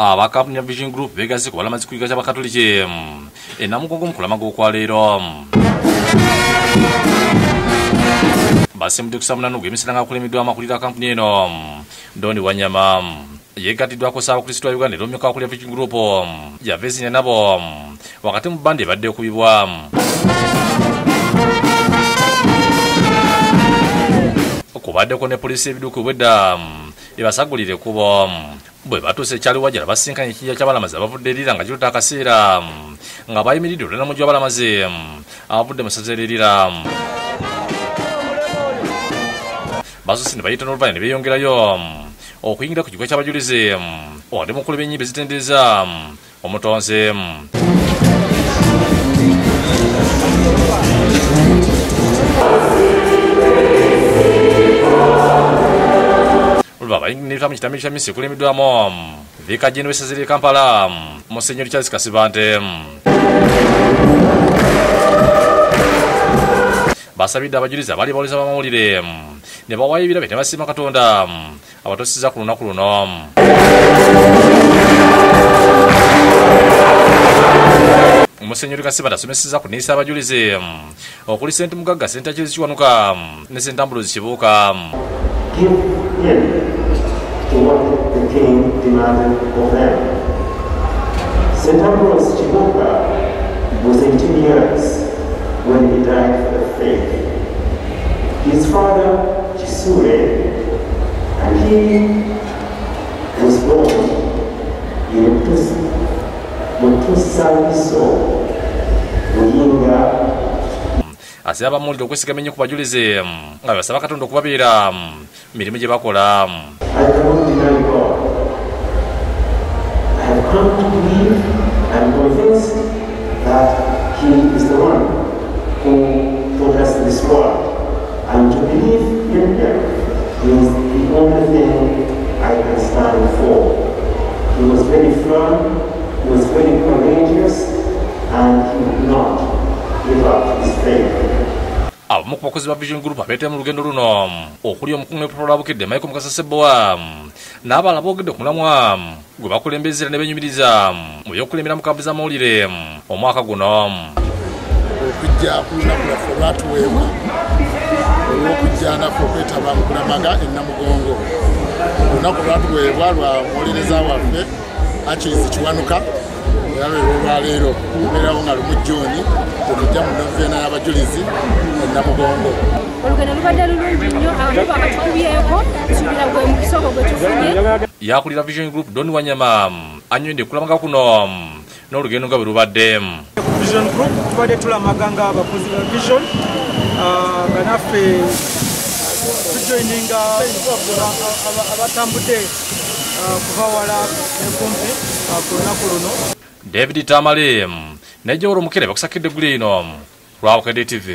abakampuni ya vision group begaze ku balamazi ku kiga ky'abakatoliki enamugongo mukulama gw'okwaleero basimbudde kusamunano gwemisana nga kulemiddwa amakulira kampuni eno ndoni wanyama yegattiddwako saabakrisitu wa uganda era omumyuka wakulira vision group yavezine nabo wakati mu bbandi ebadde okubibwa kubaddeko ne poliisi ebiduuka bwedda ebasagulire kubo bwe batuuse ekyaliwajjala basinkanye ekijja ky'abalamazi abavudde erira nga kiruta akaseera nga bayimiridde olulanamugi w'abalamazi abavudde mu saza eririra basusse ne bayita n'oluvannya ne beeyongerayo okuyingira ku kigo ky'abajulizi wadde mukulu b'enyimba ezitendereza omutonzi mu kitambi kya misi kulemiddwamu viika jeni w'essaza ly'e kampala. Musenyori charles kasibante. Basabidde abajulizi abaali bawuliza bamawulire ne bawaayo ebirabe ne basiima katonda. Abatosiza ku lunaku luno. Musenyori kasibante asomeseza ku neeyisa abajulizi. Okuli sente mugagga sente akirizi kiwanuka ne sentambulozi kibuuka king demanded of them. St. Ambrose Chibuka was 18 years when he died for the faith. His father, Chisure, and he was born in Mutusaliso, Muyinga, asaba abamuwulire okwesigama ennyo ku bajulizi nga basaba katonda okubabeera mirimu gye bakola this world. And to believe in Him is the only thing I can stand for. He was very firm, he was very courageous, and he would not give up his faith. abamu ku bakozi ba vision group abeetee mu lugendo luno okuli omukungu w'epapula bukidde michael mukasasebowa n'abalala boogedde ku mulamwa gwe bakulembezera ne benyumiriza mu by'okulembera mu kambi z'amawulire omwaka guno okujja ku lunaku lwaffe olwatuweebwa olw'okujja naffe okwetaba mu kulamaga enamugongo olunaku lwatuweebwa lwa muwolereza waffe akirizi kiwanuka era lwero olwaleero lubeerawo nga lumu jjuuni tetujja mu noveena y'abajulizi enamugongo olugendo lubadde lulungi nnyo abantu bakatukubyeeko tusuubira gwe mukisa ogwo gwe tufunye. Yakulira vision group doni wanyama anywedde kulamaga kuno n'olugendo nga bwe lubadde vision group tubadde tulamaga nga abakozi ba vision ah, nga naffe tujoininga abatambudde ah, kuva wala nekumpi ah, ku lunaku luno. David tamale nejjawolo omukere bakusakidde eggulu ino lwabukedde tv